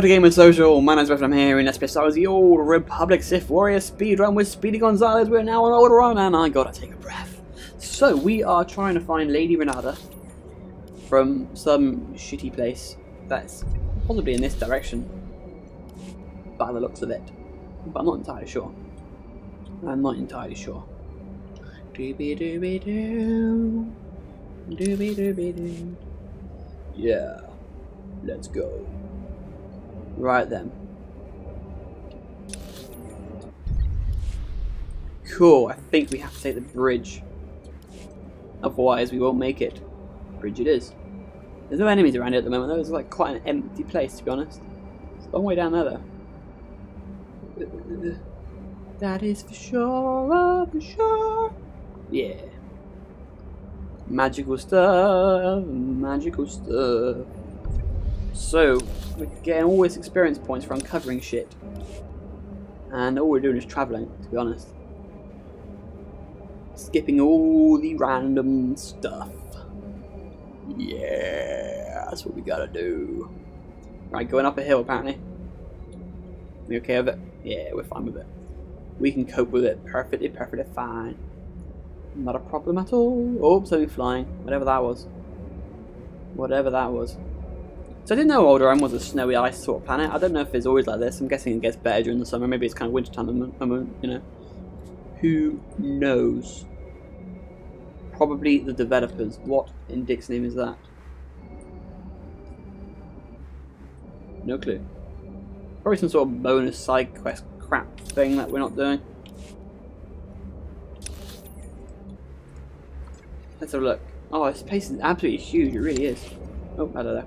to Gamerz Social, my name's Beth, I'm here in Let's Stars the Old Republic Sith Warrior speedrun with Speedy Gonzalez. We're now on Alderaan and I gotta take a breath. So, we are trying to find Lady Renata from some shitty place that's possibly in this direction by the looks of it. But I'm not entirely sure. I'm not entirely sure. Doobie doobie doo. Doobie doobie doo. Yeah. Let's go. Right then. Cool, I think we have to take the bridge. Otherwise we won't make it. Bridge it is. There's no enemies around here at the moment though, it's like quite an empty place to be honest. It's a long way down there though. That is for sure, for sure. Yeah. Magical stuff, magical stuff. So, we're getting all this experience points for uncovering shit. And all we're doing is travelling, to be honest. Skipping all the random stuff. Yeah, that's what we gotta do. Right, going up a hill apparently. We okay with it? Yeah, we're fine with it. We can cope with it perfectly, perfectly fine. Not a problem at all. Oh, something flying. Whatever that was. Whatever that was. So I didn't know Alderaan was a snowy ice sort of planet. I don't know if it's always like this. I'm guessing it gets better during the summer. Maybe it's kind of winter time, you know. Who knows? Probably the developers. What in Dick's name is that? No clue. Probably some sort of bonus side quest crap thing that we're not doing. Let's have a look. Oh, this place is absolutely huge. It really is. Oh, hello there.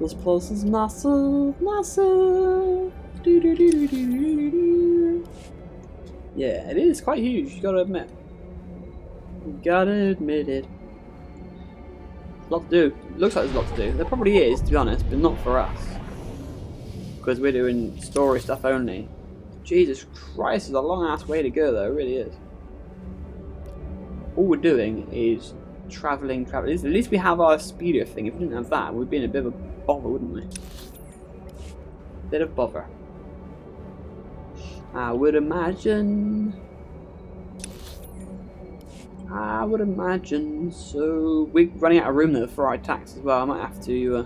This place is massive, massive. Yeah, it is quite huge, you gotta admit. You gotta admit it. A lot to do. looks like there's a lot to do. There probably is, to be honest, but not for us. Because we're doing story stuff only. Jesus Christ, it's a long ass way to go though, it really is. All we're doing is travelling, travelling. At least we have our speeder thing. If we didn't have that, we'd be in a bit of a bother, wouldn't we? Bit of bother. I would imagine. I would imagine. So we're running out of room though for our attacks as well. I might have to uh,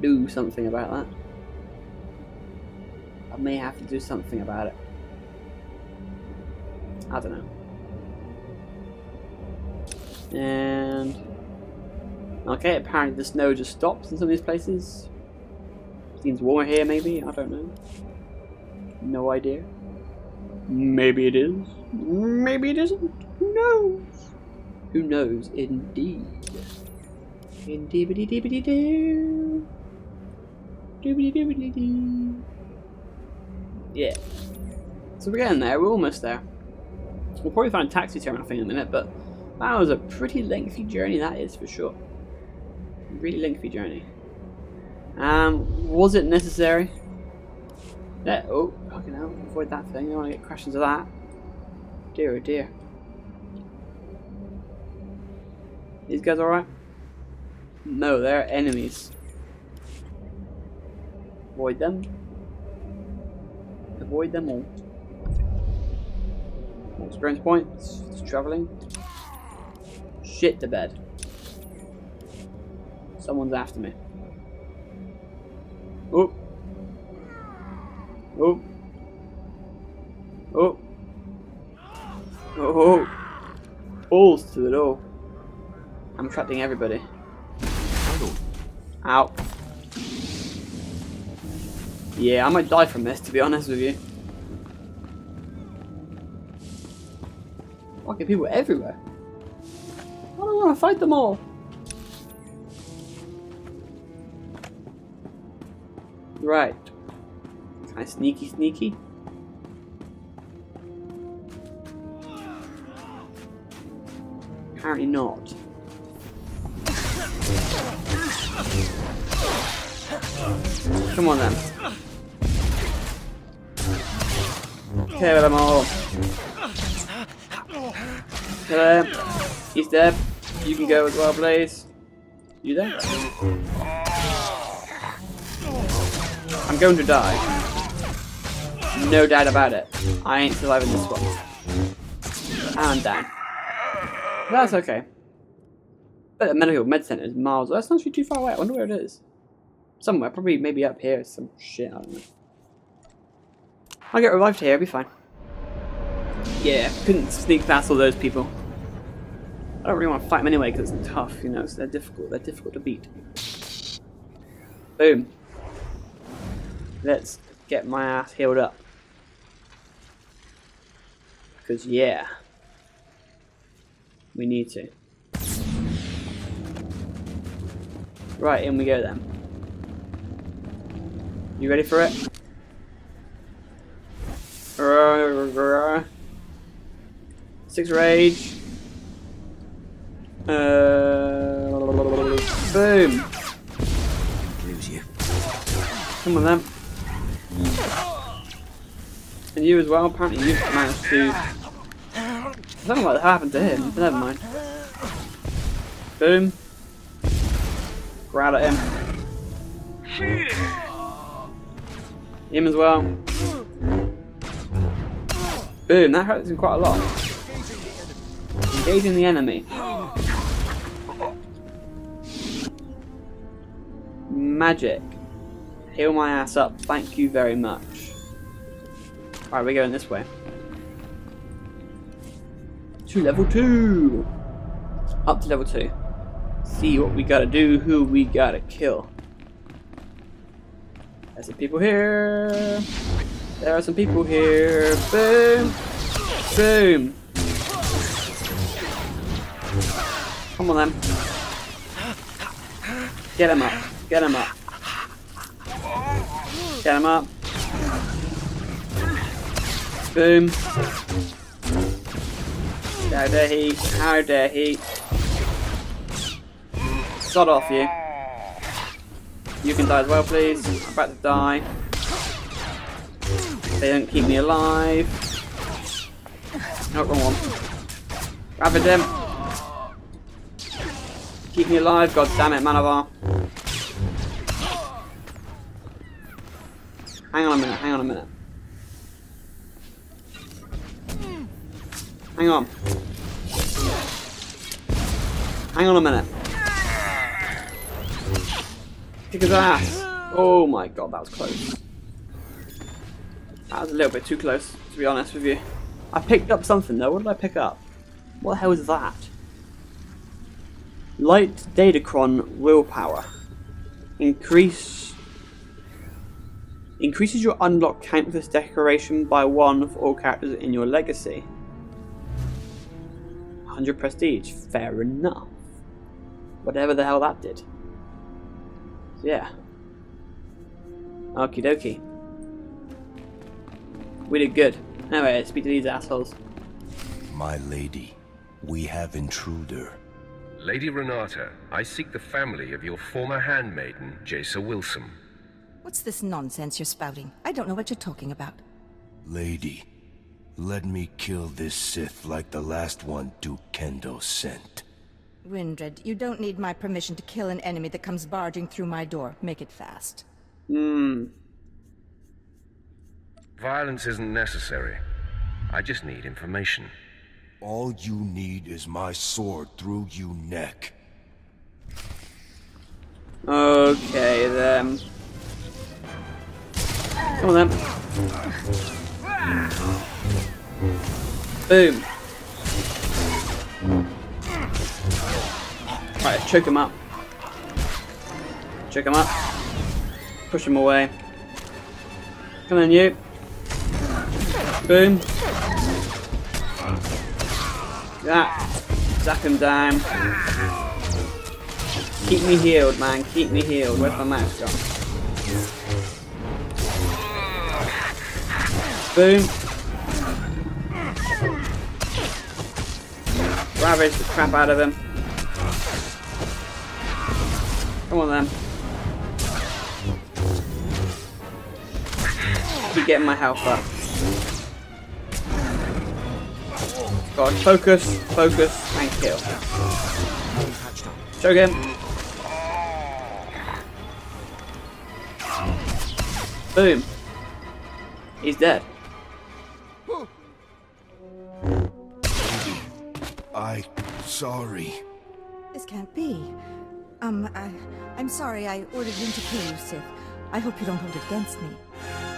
do something about that. I may have to do something about it. I don't know. And okay, apparently the snow just stops in some of these places. Seems warmer here, maybe. I don't know. No idea. Maybe it is. Maybe it isn't. Who knows? Who knows? Indeed. Indeed, doo. doo. Yeah. So we're getting there. We're almost there. We'll probably find a taxi terminal thing in a minute, but that was a pretty lengthy journey, that is for sure. Really lengthy journey. Um, was it necessary? Yeah, oh, fucking hell, avoid that thing, I don't want to get crashed into that. Dear oh dear. These guys alright? No, they're enemies. Avoid them. Avoid them all. Experience points. It's travelling. Shit to bed. Someone's after me. Oh. Oh. Oh. Oh. Balls to the door. I'm attracting everybody. Ow. Yeah, I might die from this, to be honest with you. Fucking people everywhere. I don't want to fight them all. Right. Kind of sneaky, sneaky. Apparently not. Come on then. Kill them all. He's dead. You can go as well, please. You there? Going to die. No doubt about it. I ain't surviving this one. And down. That's okay. But the medical med center is miles. That's not actually too far away. I wonder where it is. Somewhere, probably maybe up here. Some shit. I don't know. I'll get revived here. I'll be fine. Yeah, couldn't sneak past all those people. I don't really want to fight them anyway because it's tough, you know, so they're difficult. They're difficult to beat. Boom. Let's get my ass healed up. Because, yeah. We need to. Right, in we go then. You ready for it? Six rage. Uh, boom. Lose you. Come on then. And you as well. Apparently you've managed to. Don't know what happened to him. But never mind. Boom. Grab at him. Him as well. Boom. That hurts him quite a lot. Engaging the enemy. Magic. Heal my ass up. Thank you very much. Alright, we're going this way. To level 2! Up to level 2. See what we gotta do, who we gotta kill. There's some people here. There are some people here. Boom! Boom! Come on then. Get him up. Get him up. Get him up. Boom. How dare he? How dare he? Sod off you. You can die as well, please. I'm about to die. They don't keep me alive. Not wrong one. Rabbit him. Keep me alive, god damn it, Malavai. Hang on a minute, hang on a minute. Hang on. Hang on a minute. Kick his ass. Oh my god, that was close. That was a little bit too close, to be honest with you. I picked up something though. What did I pick up? What the hell is that? Light Datacron willpower. Increase increases your unlock count for this decoration by one for all characters in your legacy. 100 prestige. Fair enough. Whatever the hell that did. Yeah. Okie dokie. We did good. Anyway, let's speak to these assholes. My lady, we have intruder. Lady Renata, I seek the family of your former handmaiden, Jaesa Willsaam. What's this nonsense you're spouting? I don't know what you're talking about. Lady, let me kill this Sith like the last one Duke Kendo sent. Windred, you don't need my permission to kill an enemy that comes barging through my door. Make it fast. Hmm. Violence isn't necessary. I just need information. All you need is my sword through you neck. Okay then. Come on then. Boom. Right, choke him up. Choke him up. Push him away. Come on, you. Boom. That. Zap him down. Keep me healed, man. Keep me healed. Where's my mouse gone? Boom. Ravage the crap out of him. Come on then. Keep getting my health up. God, focus, focus, and kill. Choke him. Boom. He's dead. I... sorry. This can't be. Um, I, I'm sorry I ordered him to kill you, Sith. I hope you don't hold it against me.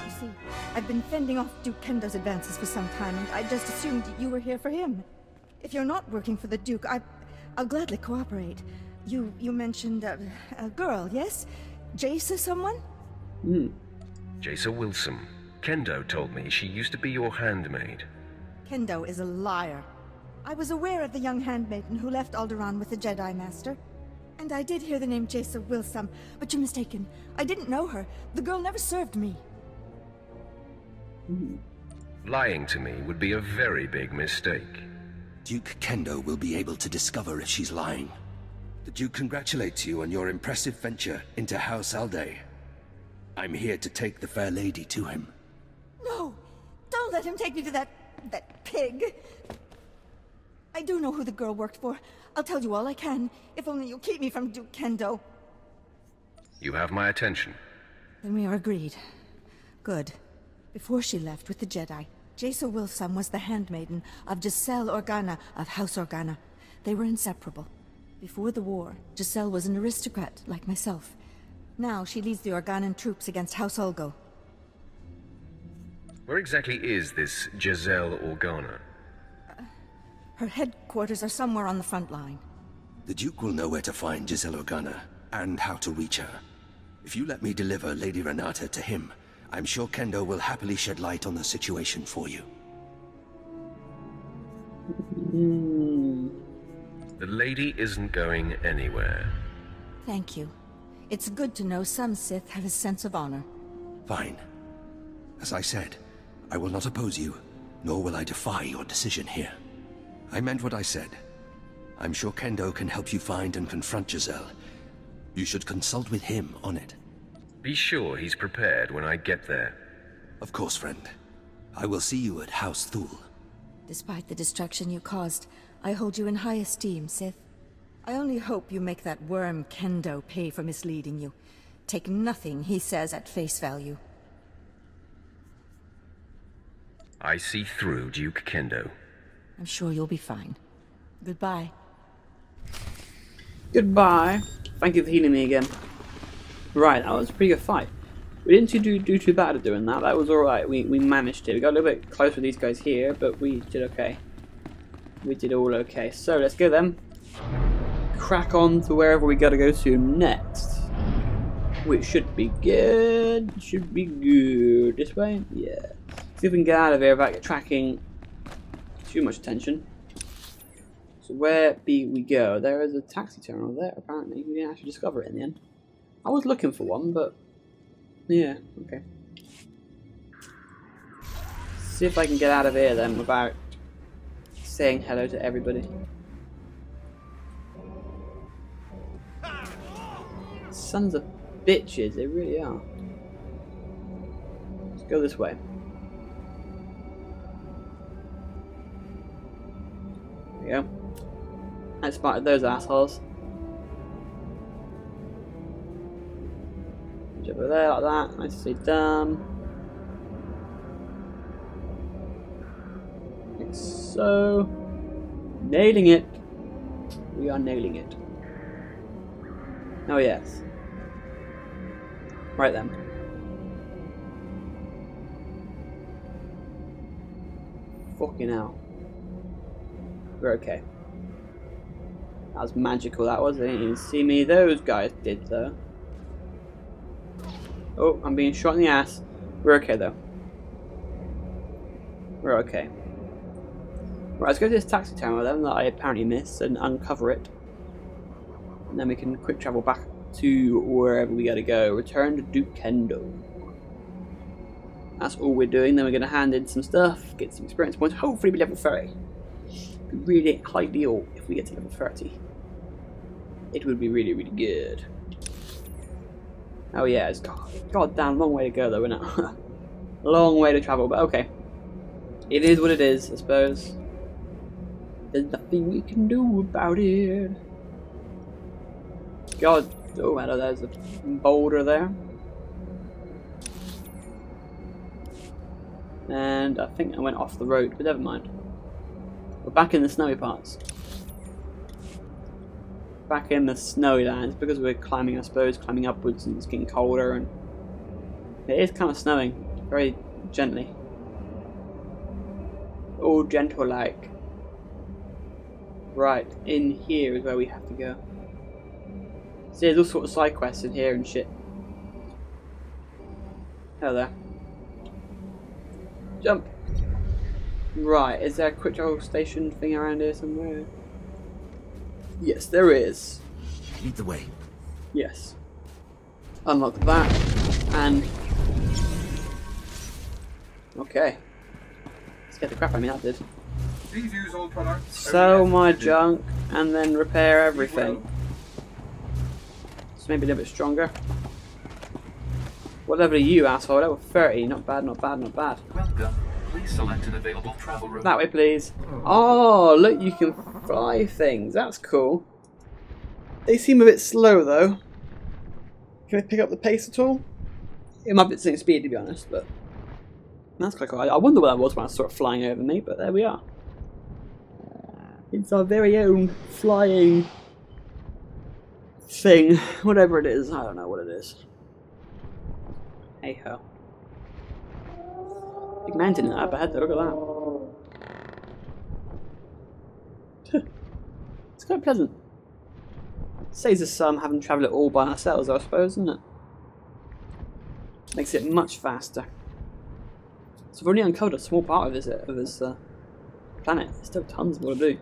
You see, I've been fending off Duke Kendo's advances for some time, and I just assumed you were here for him. If you're not working for the Duke, I, I'll gladly cooperate. You, you mentioned uh, a girl, yes? Jaesa or someone? Hmm. Jaesa Willsaam. Kendo told me she used to be your handmaid. Kendo is a liar. I was aware of the young handmaiden who left Alderaan with the Jedi Master. And I did hear the name Jaesa Willsaam, but you're mistaken. I didn't know her. The girl never served me. Hmm. Lying to me would be a very big mistake. Duke Kendo will be able to discover if she's lying. The Duke congratulates you on your impressive venture into House Alde. I'm here to take the fair lady to him. No! Don't let him take me to that... that pig! I do know who the girl worked for. I'll tell you all I can, if only you'll keep me from Duke Kendo. You have my attention. Then we are agreed. Good. Before she left with the Jedi, Jaesa Willsaam was the handmaiden of Giselle Organa of House Organa. They were inseparable. Before the war, Giselle was an aristocrat like myself. Now she leads the Organan troops against House Ulgo. Where exactly is this Giselle Organa? Her headquarters are somewhere on the front line. The Duke will know where to find Giselle Organa, and how to reach her. If you let me deliver Lady Renata to him, I'm sure Kendo will happily shed light on the situation for you. Hmm. The lady isn't going anywhere. Thank you. It's good to know some Sith have a sense of honor. Fine. As I said, I will not oppose you, nor will I defy your decision here. I meant what I said. I'm sure Kendo can help you find and confront Giselle. You should consult with him on it. Be sure he's prepared when I get there. Of course, friend. I will see you at House Thule. Despite the destruction you caused, I hold you in high esteem, Sith. I only hope you make that worm Kendo pay for misleading you. Take nothing he says at face value. I see through Duke Kendo. I'm sure you'll be fine. Goodbye. Goodbye. Thank you for healing me again. Right, that was a pretty good fight. We didn't do, do too bad at doing that. That was alright. We, we managed it. We got a little bit close with these guys here, but we did okay. We did all okay. So let's go then. Crack on to wherever we gotta go to next. Which should be good. Should be good. This way? Yeah. See if we can get out of here without attracting too much attention. So where be we go? There is a taxi terminal there, apparently. We didn't actually discover it in the end. I was looking for one, but... Yeah, okay. See if I can get out of here then without saying hello to everybody. Sons of bitches, they really are. Let's go this way. We go. I spotted those assholes. Jump over there like that. Nicely done. Like so. Nailing it. We are nailing it. Oh yes. Right then. Fucking hell. We're okay. That was magical, that was. They didn't even see me. Those guys did, though. Oh, I'm being shot in the ass. We're okay, though. We're okay. Right, let's go to this taxi terminal then that I apparently missed and uncover it. And then we can quick travel back to wherever we gotta go. Return to Duke Kendo. That's all we're doing. Then we're gonna hand in some stuff, get some experience points, hopefully be level 30. Really ideal if we get to level 30. It would be really, really good. Oh yeah, it's god, goddamn long way to go though, isn't it? long way to travel, but okay. It is what it is, I suppose. There's nothing we can do about it. God, oh, hello, there's a boulder there. And I think I went off the road, but never mind. We're back in the snowy parts. Back in the snowy lands because we're climbing, I suppose, climbing upwards and it's getting colder and it is kind of snowing very gently. All gentle like. Right, in here is where we have to go. See, there's all sorts of side quests in here and shit. Hello there. Jump! Right, is there a quick travel station thing around here somewhere? Yes, there is. Lead the way. Yes. Unlock that, and... Okay. Let's get the crap out of me, that did. Please use all products. Sell my as junk, and then repair everything. So maybe a little bit stronger. What level are you, asshole? Level 30. Not bad, not bad, not bad. Welcome. Please select an available travel route. That way, please. Oh, look, you can fly things. That's cool. They seem a bit slow, though. Can I pick up the pace at all? It might be the same speed, to be honest, but... That's quite cool. I I wonder what that was when I saw it flying over me, but there we are. Uh, it's our very own flying thing. Whatever it is. I don't know what it is. Hey ho. Big mountain up ahead there, look at that. it's quite pleasant. Saves us some having to travel it all by ourselves, I suppose, doesn't it? Makes it much faster. So we've only uncovered a small part of this, of his uh, planet. There's still tons more to do.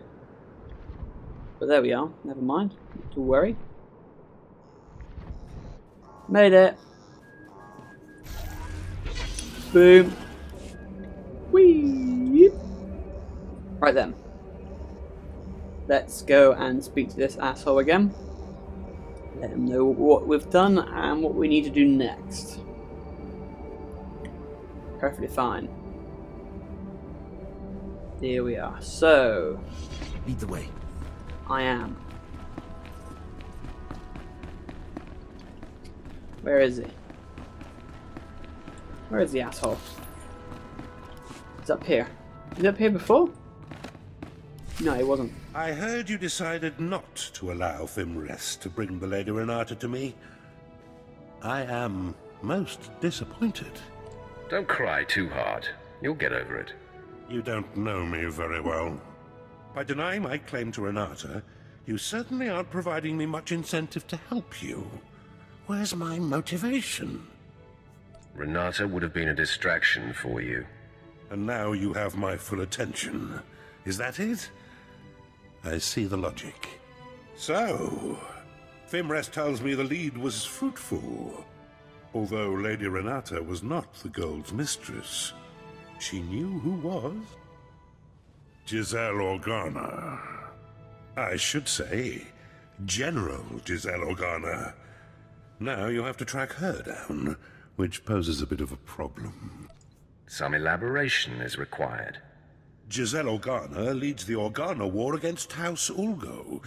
But there we are. Never mind. Not to worry. Made it. Boom. Right then. Let's go and speak to this asshole again. Let him know what we've done and what we need to do next. Perfectly fine. Here we are. So, Lead the way. I am. Where is he? Where is the asshole? He's up here. He's up here before? No, it wasn't. I heard you decided not to allow Fimrest to bring the Lady Renata to me. I am most disappointed. Don't cry too hard. You'll get over it. You don't know me very well. By denying my claim to Renata, you certainly aren't providing me much incentive to help you. Where's my motivation? Renata would have been a distraction for you. And now you have my full attention. Is that it? I see the logic. So, Fimrest tells me the lead was fruitful. Although Lady Renata was not the Gold's mistress, she knew who was. Giselle Organa. I should say, General Giselle Organa. Now you have to track her down, which poses a bit of a problem. Some elaboration is required. Giselle Organa leads the Organa War against House Ulgo.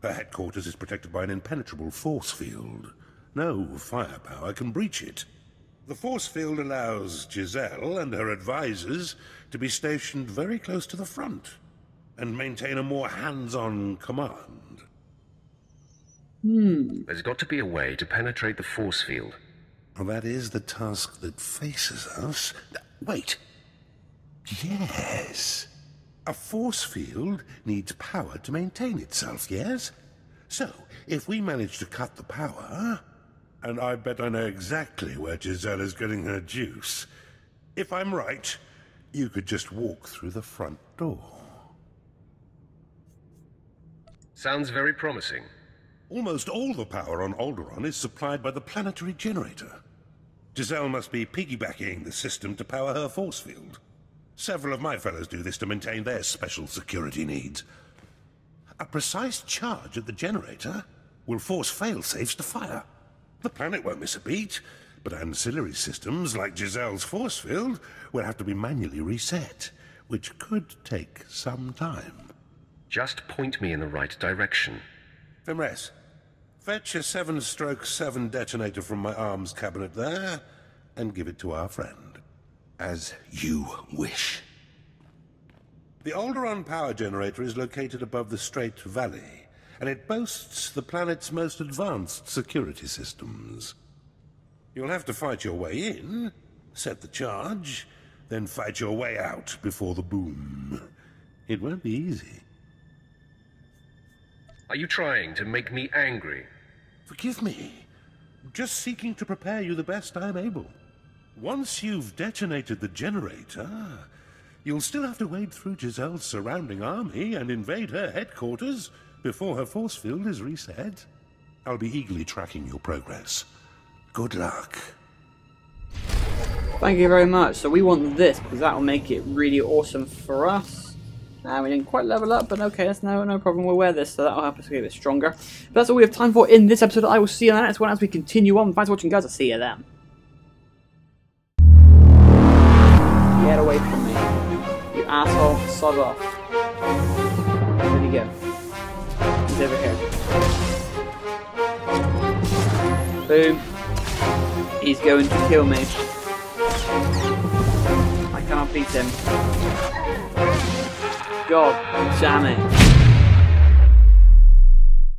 Her headquarters is protected by an impenetrable force field. No firepower can breach it. The force field allows Giselle and her advisors to be stationed very close to the front and maintain a more hands-on command. Hmm. There's got to be a way to penetrate the force field. Well, that is the task that faces us. Wait. Yes. A force field needs power to maintain itself, yes? So, if we manage to cut the power, and I bet I know exactly where Giselle is getting her juice, if I'm right, you could just walk through the front door. Sounds very promising. Almost all the power on Alderaan is supplied by the planetary generator. Giselle must be piggybacking the system to power her force field. Several of my fellows do this to maintain their special security needs. A precise charge at the generator will force fail-safes to fire. The planet won't miss a beat, but ancillary systems like Giselle's force field will have to be manually reset, which could take some time. Just point me in the right direction. Fimres, fetch a seven-stroke seven detonator from my arms cabinet there, and give it to our friend. As you wish. The Alderaan power generator is located above the Strait Valley, and it boasts the planet's most advanced security systems. You'll have to fight your way in, set the charge, then fight your way out before the boom. It won't be easy. Are you trying to make me angry? Forgive me. Just seeking to prepare you the best I'm able. Once you've detonated the generator, you'll still have to wade through Giselle's surrounding army and invade her headquarters before her force field is reset. I'll be eagerly tracking your progress. Good luck. Thank you very much. So we want this because that will make it really awesome for us. Uh, we didn't quite level up, but okay, that's no, no problem. We'll wear this, so that'll help us get a bit stronger. But that's all we have time for in this episode. I will see you in the next one as we continue on. Thanks for watching, guys. I'll see you then. Get away from me. You asshole. Sod off. Where'd he go? He's over here. Boom. He's going to kill me. I cannot beat him. God damn it.